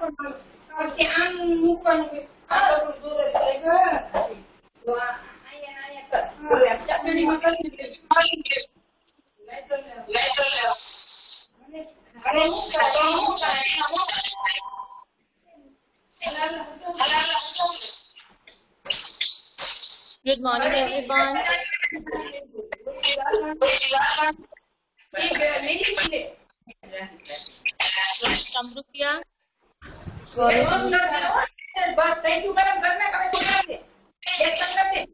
Good morning, everyone. Samrutya, बस thank you madam करना comment करना से एक करना से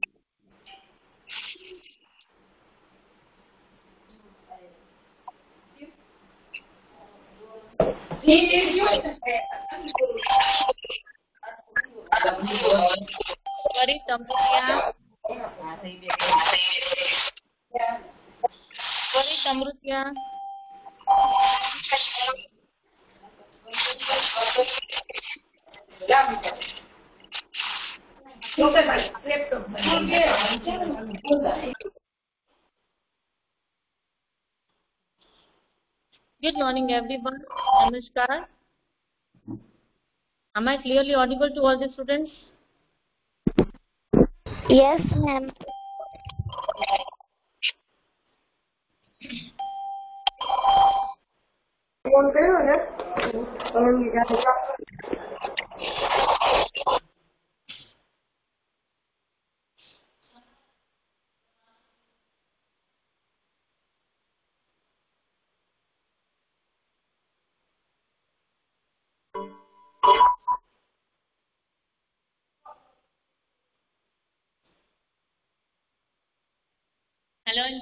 He is your Sorry, Tamrutya. Sorry, Tamrutya. Good morning, everyone. Namaskar. Am I clearly audible to all the students? Yes, ma'am. कौन कह रहा है Hello, and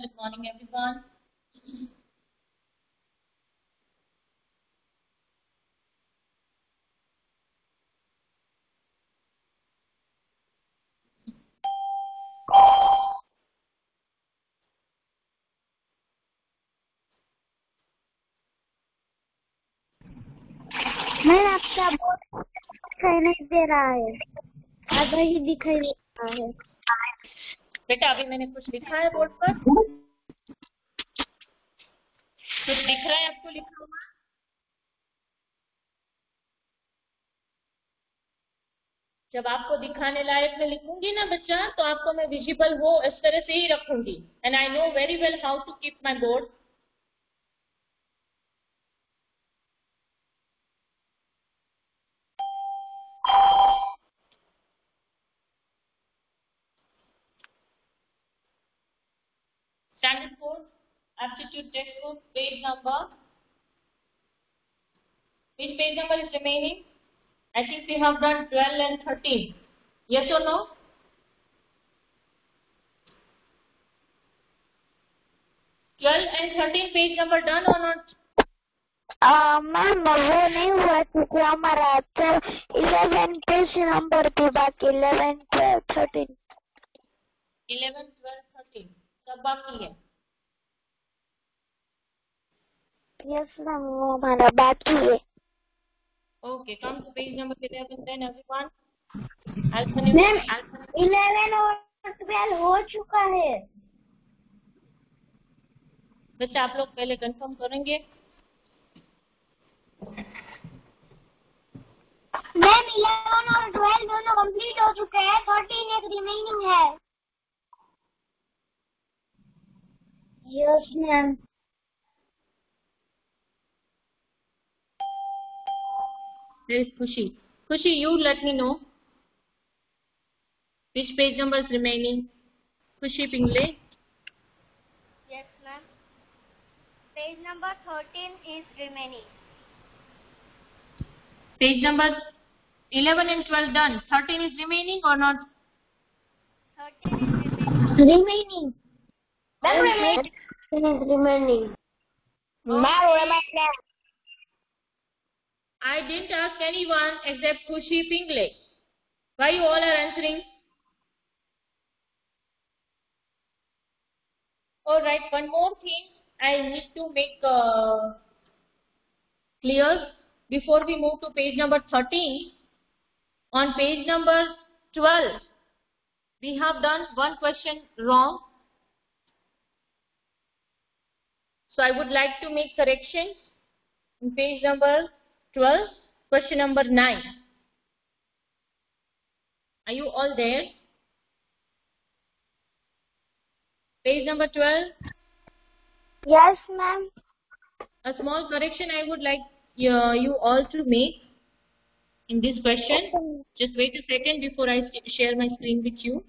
good morning everyone. आपका बोर्ड दिखाई नहीं दे रहा है। आधा ही दिखाई दे रहा है। बेटा, अभी मैंने कुछ लिखा है बोर्ड पर? कुछ दिख रहा है आपको लिखा हुआ? जब आपको दिखाने लायक मैं लिखूँगी ना बच्चा तो आपको मैं विजिबल हो इस तरह से ही रखूँगी। And I know very well how to keep my board Standard 4 aptitude textbook page number. Which page number is remaining? I think we have done 12 and 13. Yes or no? Twelve and thirteen page number done or not? Uh, ma'am वो नहीं हुआ क्योंकि हमारा eleven page number भी बाकी eleven twelve thirteen Eleven, twelve, thirteen. सब बाकी है यस मैम वो हमारा बाकी है Okay, come to page number 11 then everyone. Alphanumeric. Ma'am alphanumeric. Eleven और ट्वेल्व हो चुका है बच्चा आप लोग पहले कंफर्म करेंगे मैम इलेवन और ट्वेल्व दोनों कंप्लीट हो चुके हैं थर्टीन एक रिमेनिंग है Yes, ma'am. There is Kushi. Kushi, you let me know which page number is remaining. Kushi Pingle. Yes, ma'am. Page number 13 is remaining. Page number 11 and 12 done. 13 is remaining or not? 13 is remaining. Remaining. Ma'am, remaining. is remaining. Ma'am, remaining. I didn't ask anyone except Kushi Pingle. Why you all are answering? Alright, one more thing I need to make uh, clear before we move to page number 13. On page number 12, we have done one question wrong. So I would like to make correction in page number 12. question number 9. Are you all there? Page number 12. Yes, ma'am. A small correction I would like uh, you all to make in this question. Just wait a second before I share my screen with you.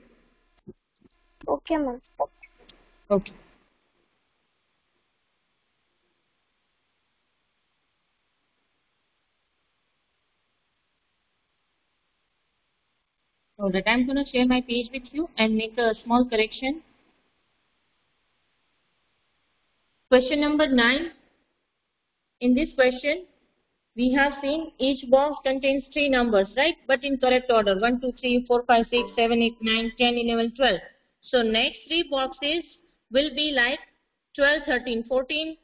Okay, ma'am. Okay. So that I'm going to share my page with you and make a small correction. Question number 9. In this question, we have seen each box contains three numbers, right? But in correct order. 1, 2, 3, 4, 5, 6, 7, 8, 9, 10, 11, 12. So next three boxes will be like 12, 13, 14,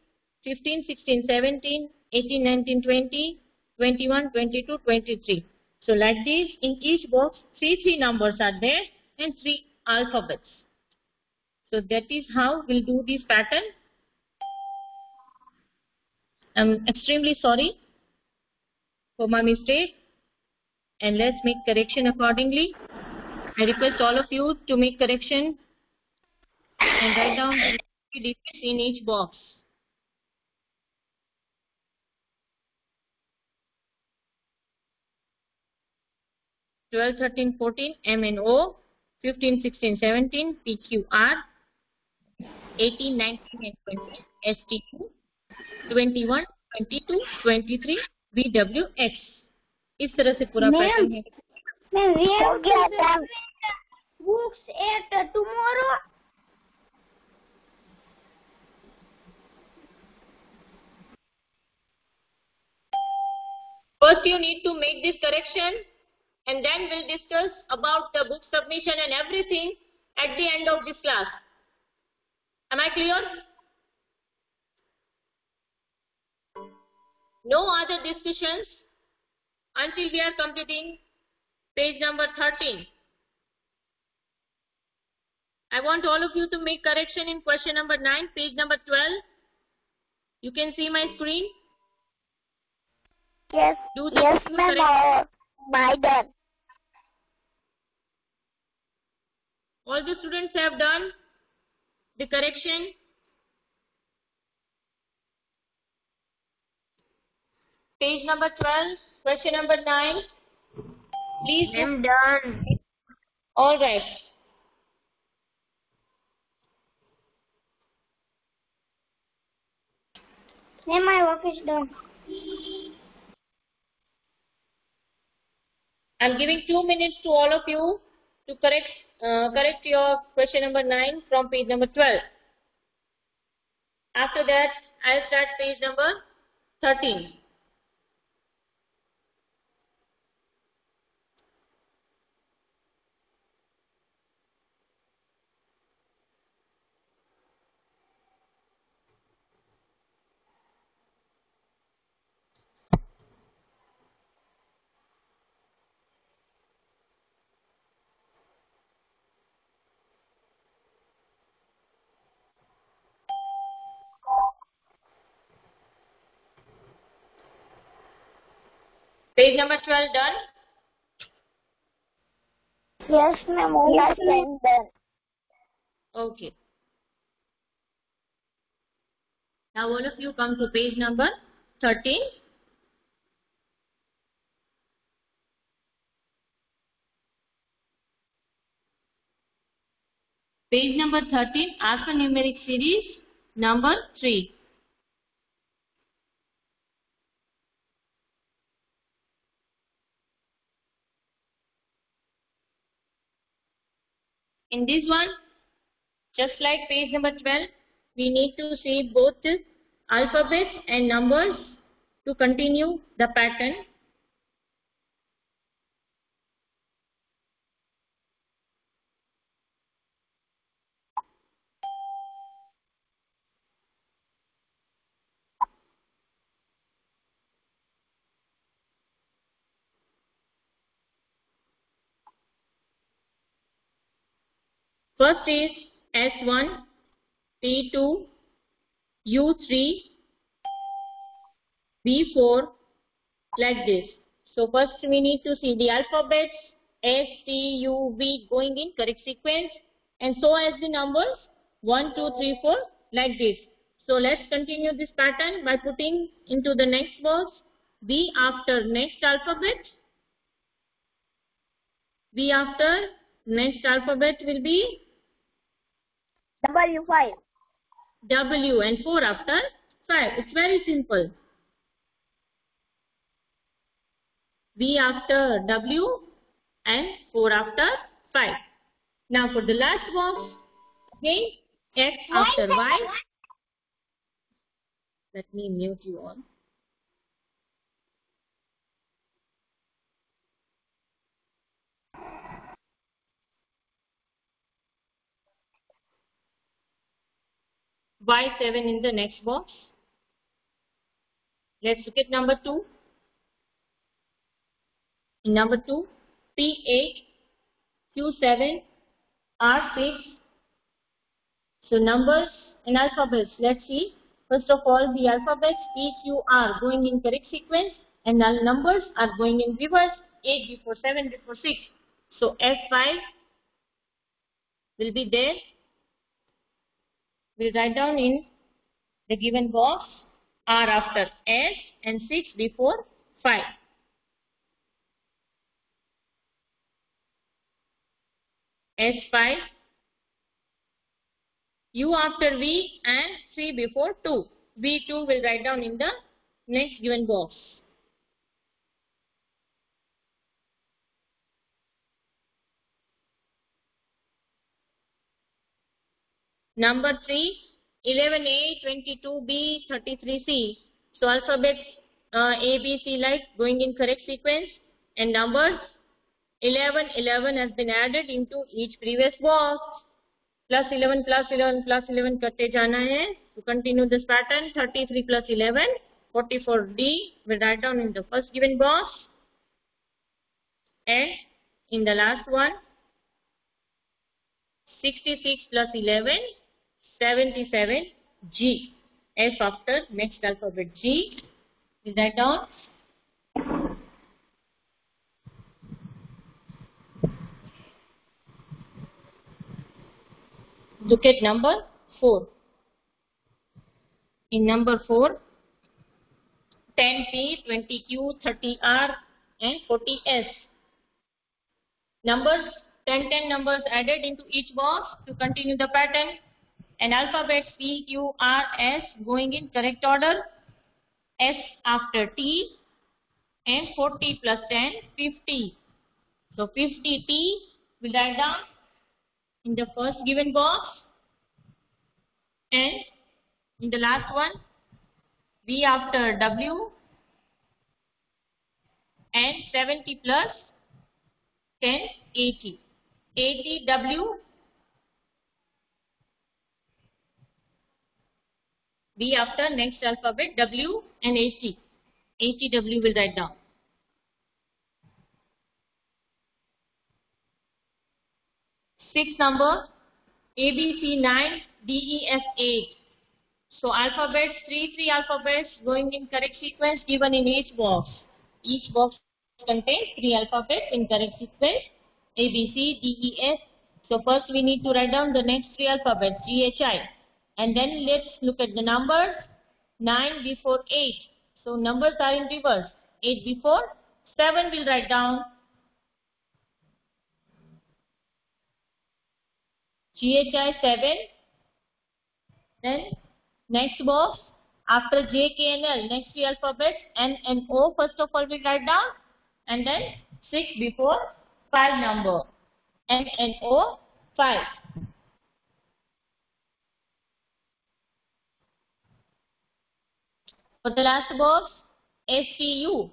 15, 16, 17, 18, 19, 20, 21, 22, 23. So like this, in each box, three, three numbers are there and three alphabets. So that is how we'll do this pattern. I'm extremely sorry for my mistake and let's make correction accordingly. I request all of you to make correction and write down the digits in each box. Twelve, thirteen, fourteen, M and O, fifteen, sixteen, seventeen, P, Q, R, eighteen, nineteen, and twenty, S, T, Q, twenty-one, twenty-two, twenty-three, V, W, X. इस तरह से पूरा Ma'am. Pattern है Ma'am, we have got books at tomorrow. First you need to make this correction and then we'll discuss about the book submission and everything at the end of this class. Am I clear? No other discussions until we are completing page number 13. I want all of you to make correction in question number 9, page number 12. You can see my screen. Yes, Do yes, ma'am. Correct- my done. All the students have done the correction. Page number 12, question number 9. Please. I'm done. All right. Ma'am, my work is done. I'm giving two minutes to all of you to correct uh, correct your question number 9 from page number 12. After that, I'll start page number 13. Page number 12 done. Yes, ma'am. All Yes, are done. done. Okay. Now all of you come to page number 13. Page number 13, alphanumeric series, number 3. In this one, just like page number 12, we need to see both alphabets and numbers to continue the pattern. First is S1, P2, U3, B4, like this. So first we need to see the alphabets S, T, U, V going in correct sequence and so as the numbers 1, 2, 3, 4 like this. So let's continue this pattern by putting into the next box V after next alphabet. V after next alphabet will be W5. W and 4 after 5. It's very simple. V after W and 4 after 5. Now for the last box, again X after Y. Let me mute you all. Y7 in the next box. Let's look at number 2. In number 2, P8, Q7, R6. So numbers and alphabets. Let's see. First of all, the alphabets P, Q, R going in correct sequence and the numbers are going in reverse. 8 before 7 before 6. So F5 will be there. We'll write down in the given box R after S and 6 before 5. S5 U after V and 3 before 2. V2 will write down in the next given box. Number 3, 11A, 22B, 33C. So alphabet uh, A, B, C like going in correct sequence and numbers 11, 11 has been added into each previous box. Plus 11, plus 11, plus 11 karte jana hai. To continue this pattern, 33 plus 11, 44D will write down in the first given box. And in the last one, 66 plus 11, 77 G. F after next alphabet G. Is that down? Look at number 4. In number 4, 10P, 20Q, 30R and 40S. Numbers, 10, 10 numbers added into each box to continue the pattern. And alphabet P, Q, R, S going in correct order. S after T and 40 plus 10, 50. So 50T will write down in the first given box and in the last one V after W and 70 plus 10 80 80 W V after next alphabet W and 80 80 will write down six number ABC 9, DEF 8. So alphabets, three, three alphabets going in correct sequence given in each box. Each box contains three alphabets in correct sequence A, B, C, D, E, F. So first we need to write down the next three alphabets G, H, I. And then let's look at the numbers 9 before 8. So numbers are in reverse. 8 before 7 we'll write down GHI 7. Then next box after J, K and L, next three alphabets N and O first of all we write down and then 6 before 5 number N and O 5. For the last box S, T, U.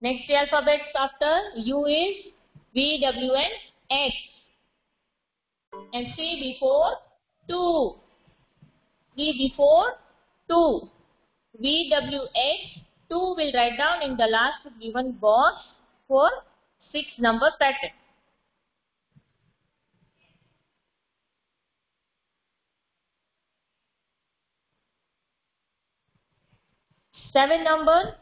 Next three alphabets after U is V, W and X and 3 before 2. 3 before 2. VWH 2 will write down in the last given box for 6 number pattern. Seven number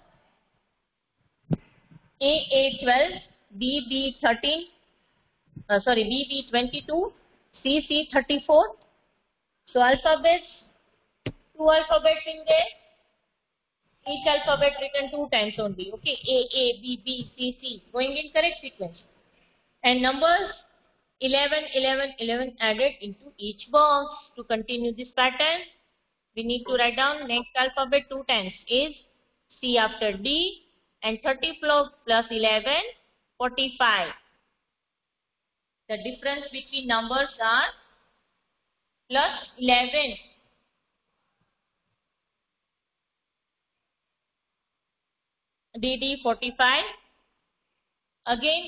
AA12, BB13, uh, sorry, BB22, CC34. So alphabets, two alphabets in there. Each alphabet written two times only. Okay, A, A, B, B, C, C, going in correct sequence. And numbers 11, 11, 11 added into each box. To continue this pattern, we need to write down next alphabet two times is C after D and 30 plus 11, 45. The difference between numbers are plus 11. DD 45. Again,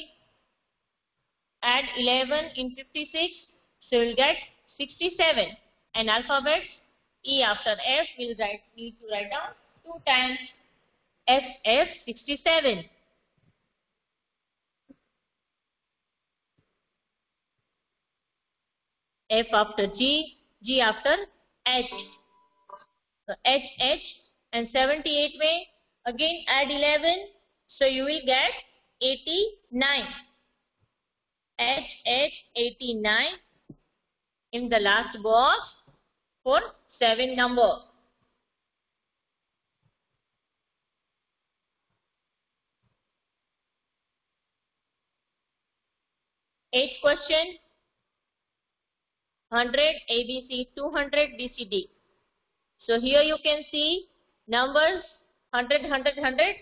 add 11 in 56, so you'll get 67. And alphabet E after F will write, need to write down 2 times FF 67. F after G, G after H. So H, H and 78 way. Again add 11. So you will get 89. H, H, 89 in the last box for 7 number. Eighth question. 100 ABC, 200 BCD. So here you can see numbers 100, 100, 100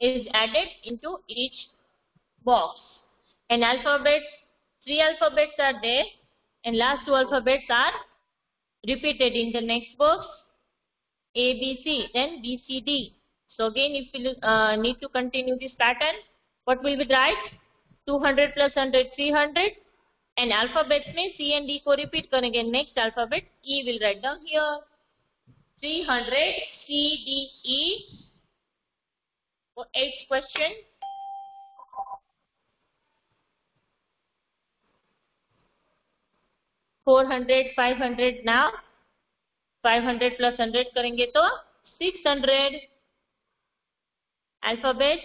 is added into each box. And alphabets, three alphabets are there and last two alphabets are repeated in the next box. A, B, C, then B, C, D. So again if you uh, need to continue this pattern, what will we write? 200 plus 100, 300 and alphabets में C and D को repeat करेंगे next alphabet E will write down here 300 C D E for eighth question 400, 500 ना 500 plus 100 करेंगे तो six hundred alphabet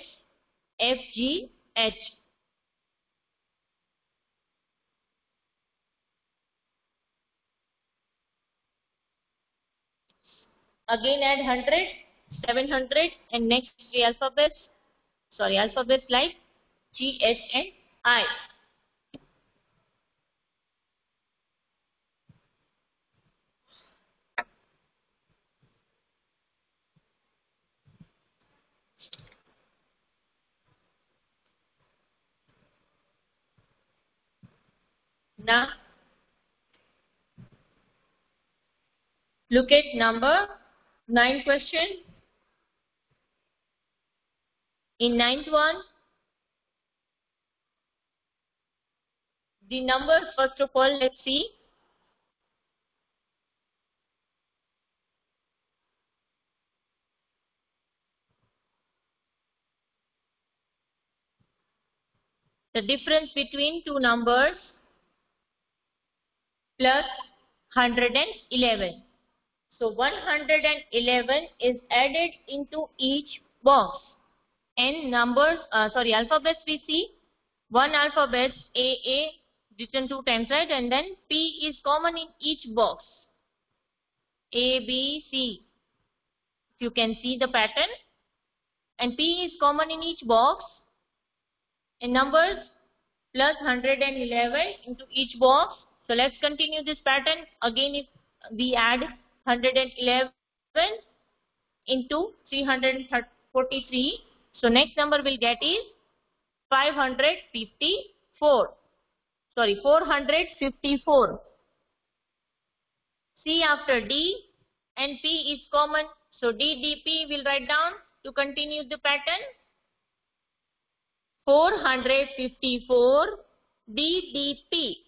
F G H again add hundred seven hundred and next three alphabet sorry alphabet like G H and I Now look at number 9 question. In ninth one, the numbers first of all let's see. The difference between two numbers plus 111. So 111 is added into each box. And numbers, uh, sorry, alphabets we see. One alphabet A, A written two times, right? And then P is common in each box. A, B, C. You can see the pattern. And P is common in each box. And numbers plus 111 into each box. So let's continue this pattern. Again, if we add 111 into 343. So next number we'll get is 554. Sorry, 454. C after D and P is common. So DDP will write down to continue the pattern. 454 DDP.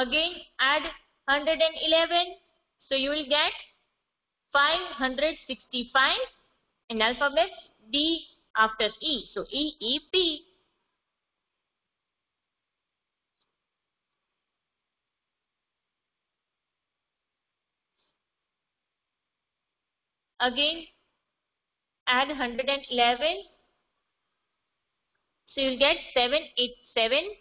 Again add 111. So you will get 565 in alphabet D after E. So E, E, P. Again add 111 So you'll get 787.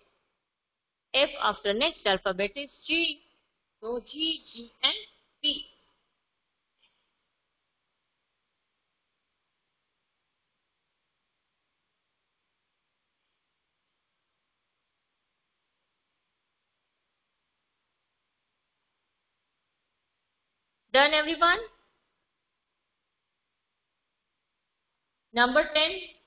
F after next alphabet is G. So G, G and P. Done everyone? Number 10.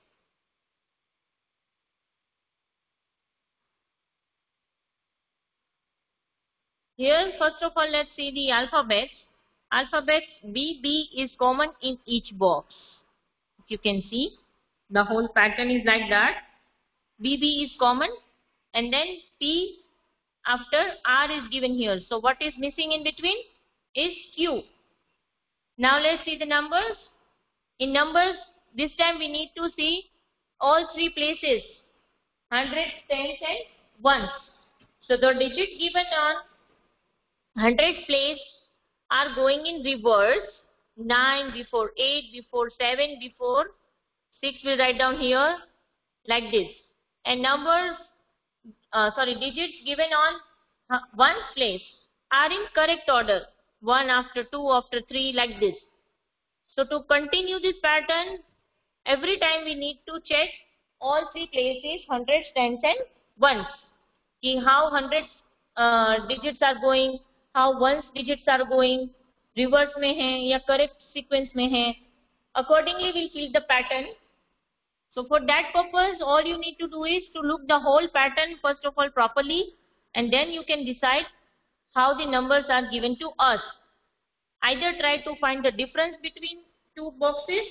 Here first of all let's see the alphabet. Alphabet BB is common in each box. If You can see the whole pattern is like that. BB is common and then P after R is given here. So what is missing in between? is Q. Now let's see the numbers. In numbers, this time we need to see all three places. Hundreds, and ones. So the digits given on hundred place are going in reverse. 9 before 8 before 7 before 6 will write down here like this. And numbers, uh, sorry, digits given on uh, one place are in correct order. 1 after 2 after 3 like this. So to continue this pattern, every time we need to check all three places, hundreds, tens and ones. See how hundreds uh, digits are going, how ones digits are going, reverse में है या correct sequence में है. Accordingly, we'll fill the pattern. So for that purpose, all you need to do is to look the whole pattern first of all properly and then you can decide how the numbers are given to us. Either try to find the difference between two boxes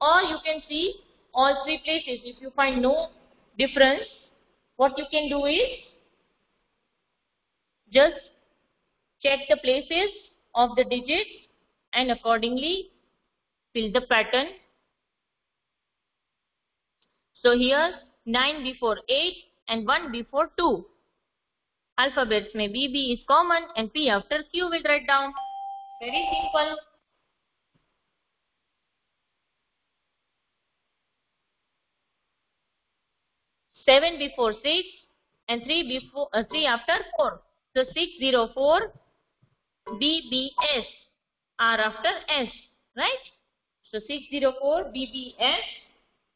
or you can see all three places. If you find no difference, what you can do is just check the places of the digits and accordingly fill the pattern. So here 9 before 8 and 1 before 2. Alphabets may BB is common and P after Q will write down. Very simple. Seven before six and three before uh, three after four. So six zero four BBS R after S, right? So six zero four BBS.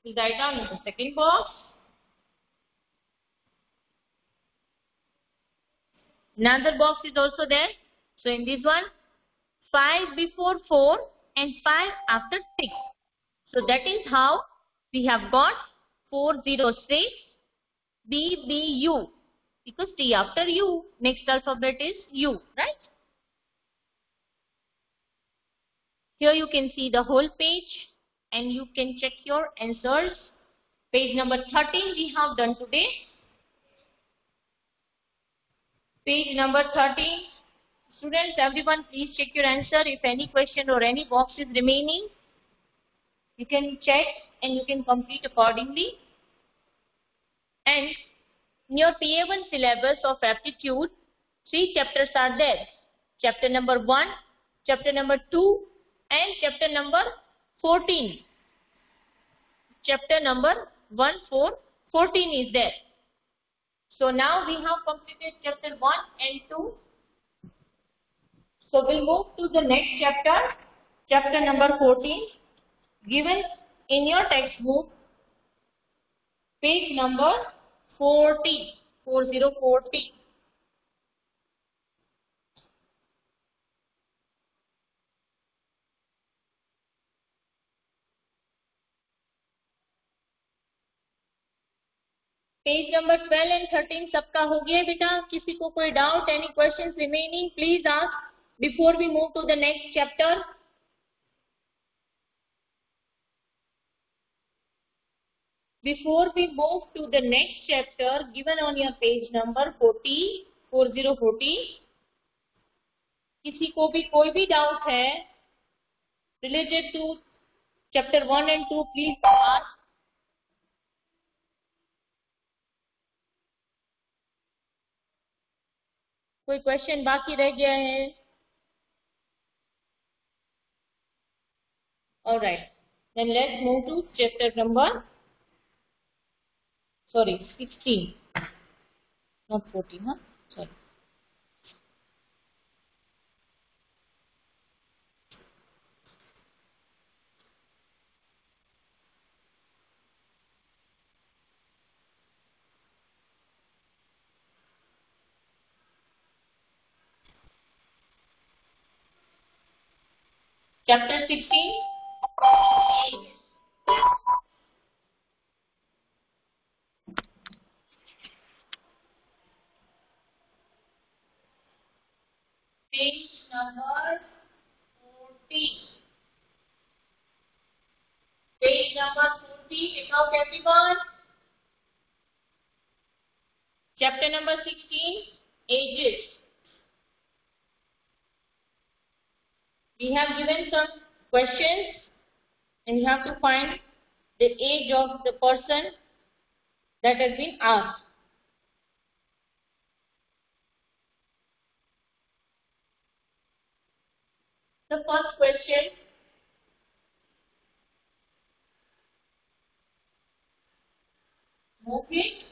We write down in the second box. Another box is also there. So in this one, 5 before 4 and 5 after 6. So that is how we have got 406 BBU. Because T after U, next alphabet is U, right? Here you can see the whole page and you can check your answers. Page number 13 we have done today. Page number 13. Students, everyone please check your answer. If any question or any box is remaining, you can check and you can complete accordingly. And in your PA1 syllabus of aptitude, three chapters are there. Chapter number 1, chapter number 2 and chapter number 14. Chapter number 1, 4, 14 is there. So now we have completed chapter 1 and 2. So we'll move to the next chapter, chapter number 14, given in your textbook, page number 40, 4040. Page number 12 and 13 सबका हो गया बेटा। किसी को कोई doubt any questions remaining please ask before we move to the next chapter before we move to the next chapter, given on your page number 40 4040 किसी को भी कोई भी डाउट है related to chapter one and two please ask कोई question बाकी रह गया है? और right then let move to chapter number sorry sixteen not fourteen हाँ Chapter 16. Page number 40. Page number 40. Pick out everyone. Chapter number 16. Ages. We have given some questions and you have to find the age of the person that has been asked. The first question Mohit,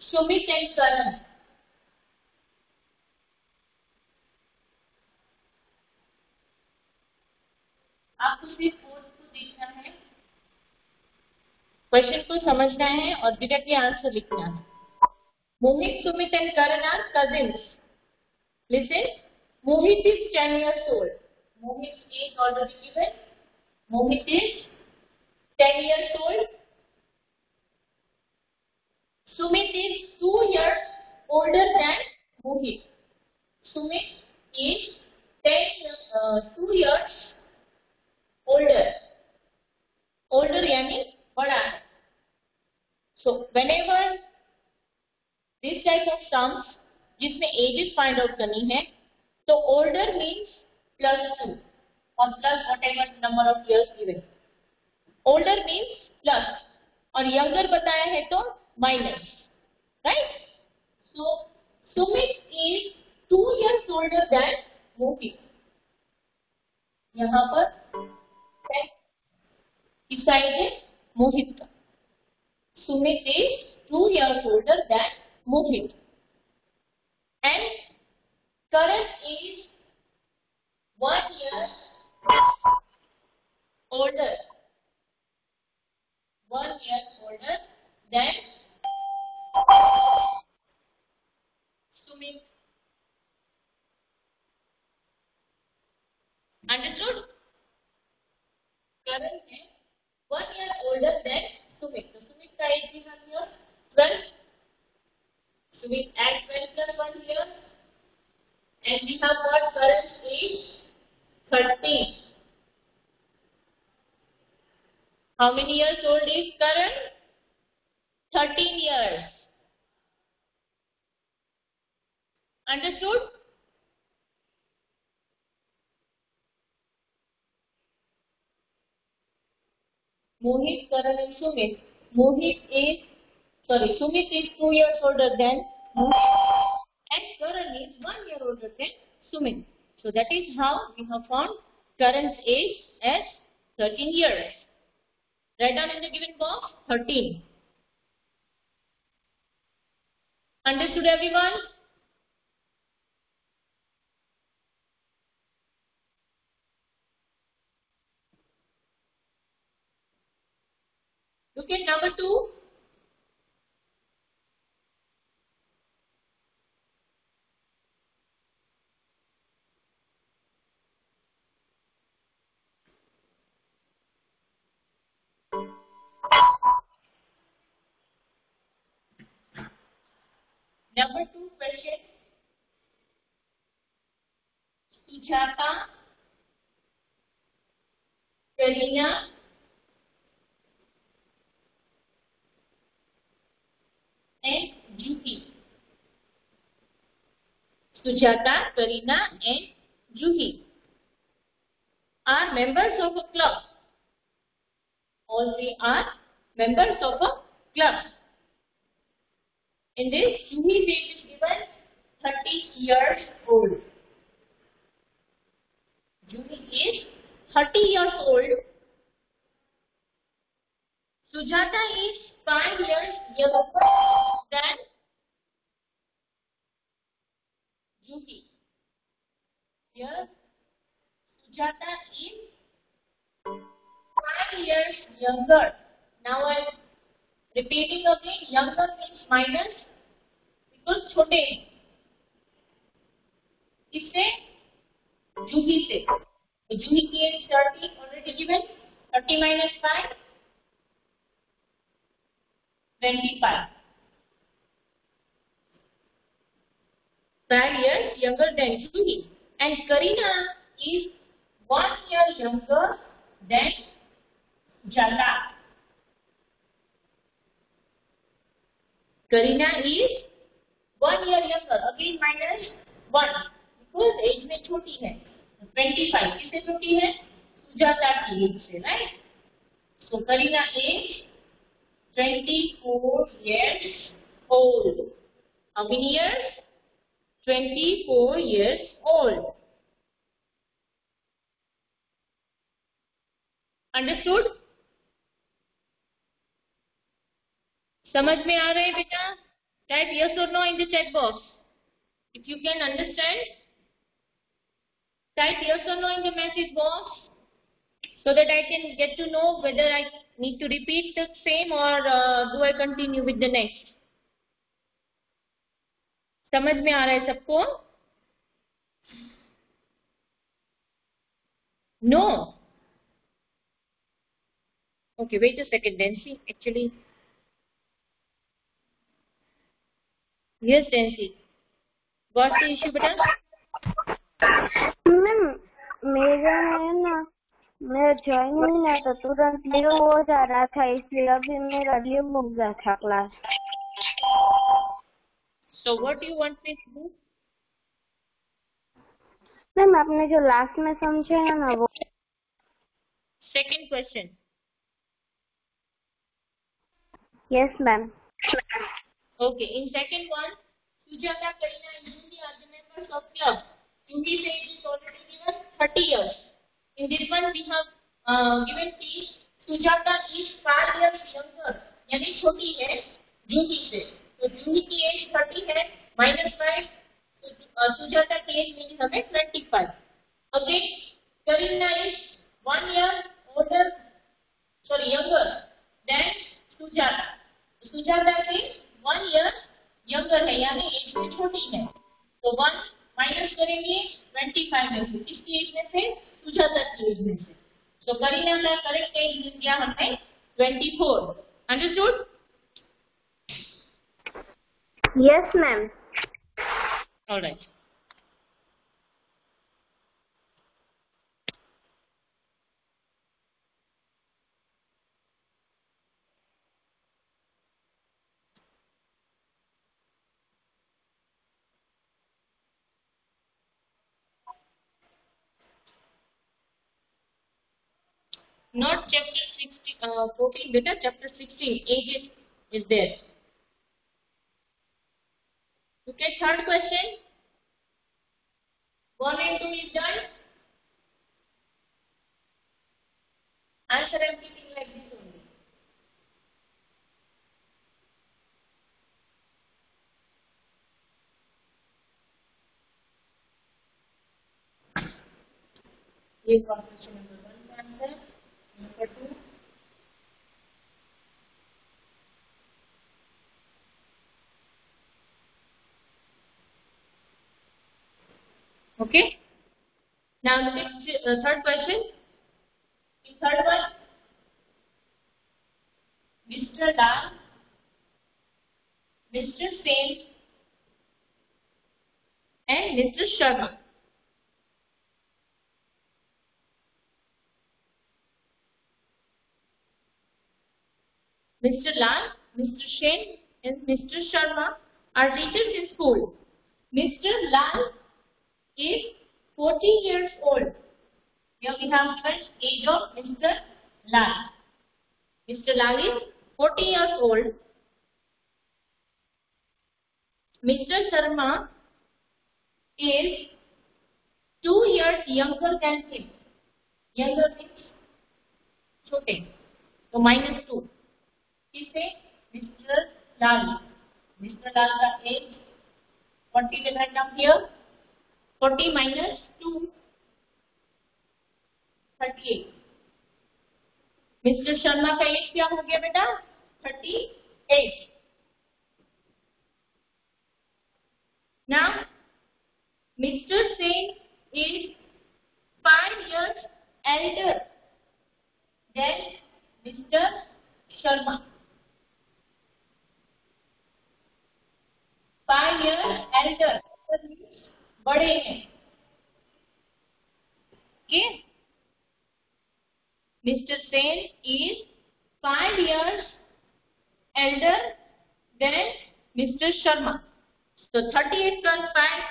Sumit and Karan. आपको देखना है। Question को समझना है और directly answer लिखना है। Mohit Sumit and Karan are cousin Mohit is ten year old Mohit एक order given Mohit is ten year old Sumit is two year older than Mohit. Sumit is ten two years whenever this type of sums जिसमें ages find out करनी है तो older means plus two और plus whatever number of years given older means plus और younger बताया है तो minus right so Sumit is two years older than Mohit यहाँ पर beside it, Mohit. Sumit is two years older than Mohit. And Karan is one year older. One year older than Sumit. Understood? Karan is one year older than Sumit. So age भी हम here 12. Sumit add 12 plus 1 here. And we have got current age 13. How many years old is Karan? 13 years. Understood? Mohit, Karan and Sumit. Mohit is, sorry, Sumit is 2 years older than Mohit and Karan is 1 year older than Sumit. So that is how we have found Karan's age as 13 years. Write down in the given box 13. Understood everyone? Look at number 2. Number 2 question. Sujata, Karina, and Juhi. Sujata, Karina, and Juhi are members of a club. All three are members of a club. In this, Juhi's age is given 30 years old. Juhi is 30 years old. Sujata is five years younger than Juhi. Here, Sujata is five years younger. Now I am repeating again. Younger means minus because छोटे हैं. किससे जूही से तो जूही की age thirty already given thirty minus five twenty five five years younger than Juhi. And Karina is one year younger than Jala. Karina is one year younger. Again minus one. Because age में छोटी है. Twenty five किससे छोटी है सुजाता की age से right so Kareena age twenty four years old. How many years? 24 years old. Understood? समझ में आ रहा है बेटा टाइप यस और no in the chat box if you can understand type yes और no in the message box so that I can get to know whether I need to repeat the same or uh, do I continue with the next. समझ में आ रहा है सबको? No okay wait a second डेंसी actually yes डेंसी बहुत सी issue बेटा ma'am मेरा है ना मैं ज्वाइन नहीं आता तुरंत लीव हो जा रहा था, इसलिए अभी मेरा लीव हो गया था class so what do you want me to ma'am आपने जो लास्ट में समझे है ना वो second question yes ma'am okay in second one Suja का प्रश्न है यूनि अदर मेंबर्स ऑफ़ क्लब इंडी से is already given 30 years in this one we have given T Suja is 5 years younger यानी छोटी है जूनी से। तो जूही की एज 30 है माइनस फाइव सुजाता की एज मिली हमें 25 again Kareena is one year older, sorry, younger than Sujata. Sujata की वन ईयर यंगर है, यानी एज में छोटी है. तो वन माइनस करेंगे ट्वेंटी फाइव में से. किसकी एज में से? सुजाता की एज में से. तो करीना का करेक्ट एज मिल गया हमें twenty four understood Yes, ma'am. All right. Not chapter 16, uh, 14, beta, chapter 16, 8 is, is there. Okay, third question. 1 and 2 is done. Answer I like this only. Yes, one question. Okay. Now the uh, third question. In third one, Mr. Lal, Mr. Sen, and Mr. Sharma. Mr. Lal, Mr. Sen, and Mr. Sharma are teachers in school. Mr. Lal is 40 years old. Here we have first age of Mr. Lal. Mr. Lal is 40 years old. Mr. Sharma is 2 years younger than him. Younger means छोटे तो minus 2. किसे mister लाल Mr Lal का age 40 will write down here forty minus two thirty eight. Mr Sharma का age क्या हो गया बेटा? Thirty eight. ना Mr Singh is five years elder than Mr Sharma. Five years elder. बड़े हैं। के Mr Sen is five years elder than Mr Sharma तो thirty eight plus five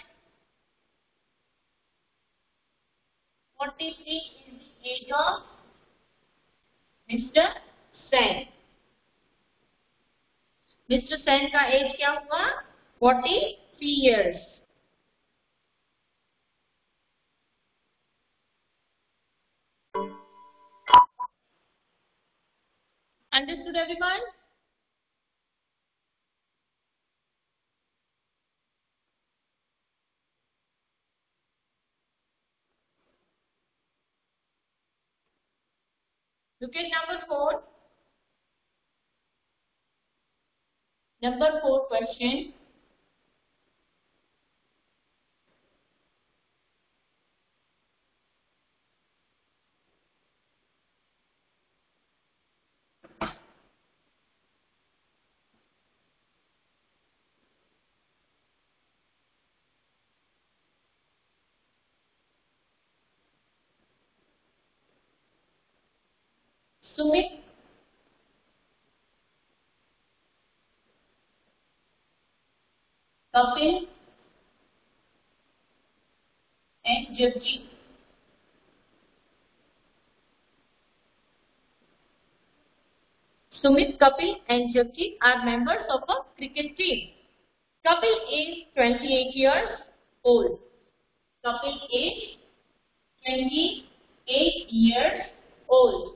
forty three is age of Mr Sen Mr Sen का age क्या हुआ? Forty three years Understood everyone? Look at number four. Number four question. Sumit Kapil and Jagjeet. Sumit, Kapil and Jagjeet are members of a cricket team. Kapil is 28 years old. Kapil is 28 years old.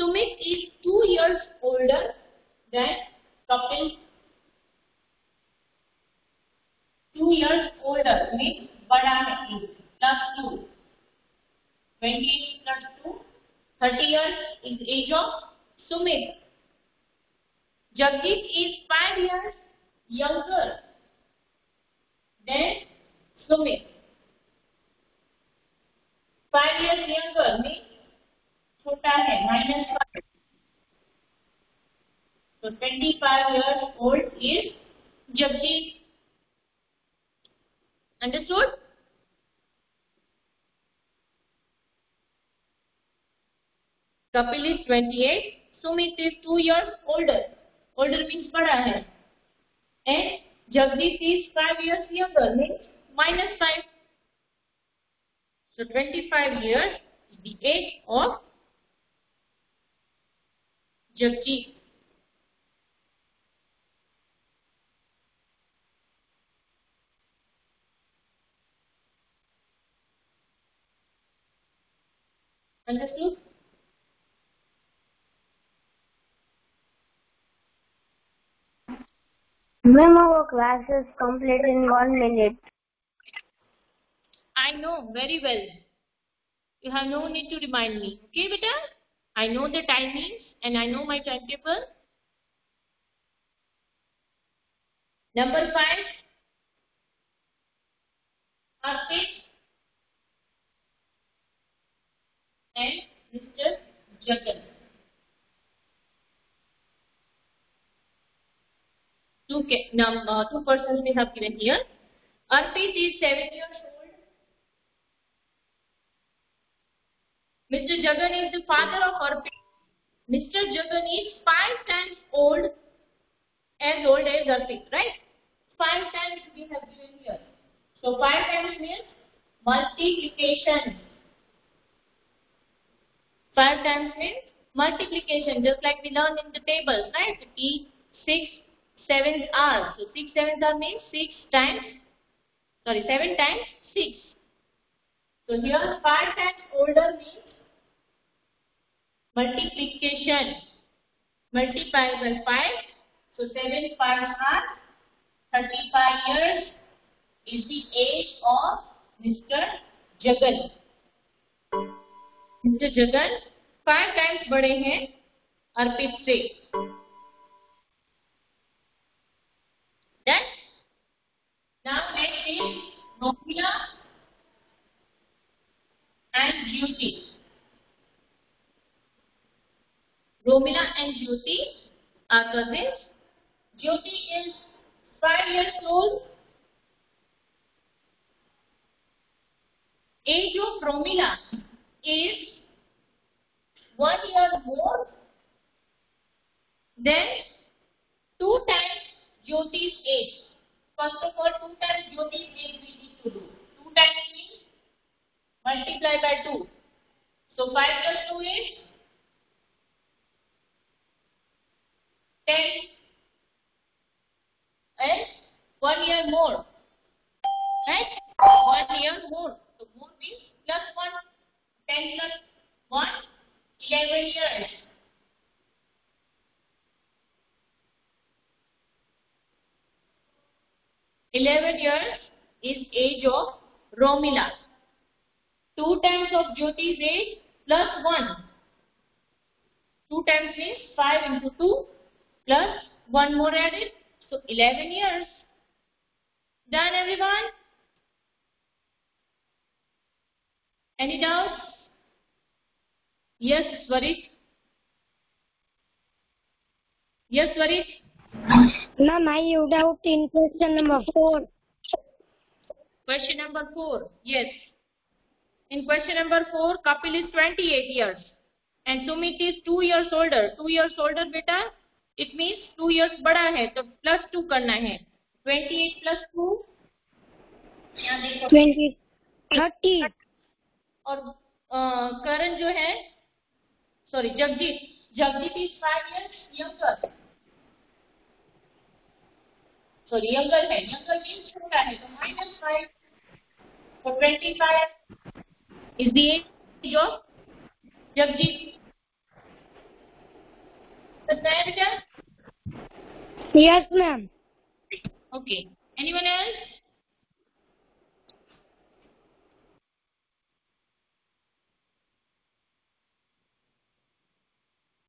Sumit is 2 years older than Kapil. 2 years older means बड़ा है एक plus 2. 28 plus 2, 30 years is age of Sumit. Jagdish is 5 years younger than Sumit. 5 years younger means छोटा है minus five तो twenty five years old is Jagjit understood Kapil is twenty eight Sumit is two years older older means बड़ा है. And Jagdish is five years younger means minus five so 25 years is the age of Jagjeet. Understood? Ma'am, our class is complete in one minute. I know very well. You have no need to remind me. Okay, beta? I know the timings and I know my timetable. Number five. Arpit and Mr. Jagan. Two, num- uh, two persons we have given here. Arpit is seven years old. Mr. Jagan is the father of Arpit. Mr. Jagan is five times old as old as Arpit, right? Five times we have given here. So five times means multiplication. Five times means multiplication, just like we learned in the tables, right? E six sevens are. So six sevens are means six times. Sorry, seven times six. So here five times older means multiplication multiply by 5 so 7 5 are 35 years is the age of Mr. Jagan Mr. Jagan five times बड़े हैं अर्पित से Then now next is Nomila and Jyoti. Romila and Jyoti are cousins. Jyoti is five years old. Age of Romila is one year more than two times Jyoti's age. First of all, two times Jyoti's age we need to do. Two times means multiply by 2. So 5 plus 2 is 10 and 1 year more. Right? 1 year more. So more means plus 1. 10 plus 1, 11 years. Eleven years is age of Romila. 2 times of Jyoti's age plus 1. 2 times means 5 into 2 plus 1 more added. So 11 years. Done everyone? Any doubts? Yes, Swarit? Yes, Swarit? Ma'am, I have doubt in question number four. Question number 4. Yes. In question number 4, Kapil is 28 years and Sumit is 2 years older. 2 years older बेटा it means two years बड़ा है तो plus two करना है। Twenty eight plus two twenty और करण जो है sorry Jagjit. Jagjit is five years younger sorry younger है। यंगर मीन्स छोटा है तो minus five twenty five is the age of Jagjit. बेटा? Yes, ma'am. Okay. Anyone else?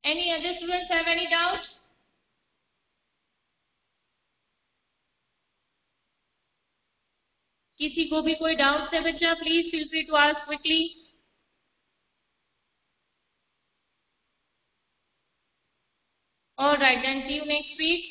Any other students have any doubts? किसी को भी कोई doubt है बच्चा please feel free to ask quickly All right, then see you next week.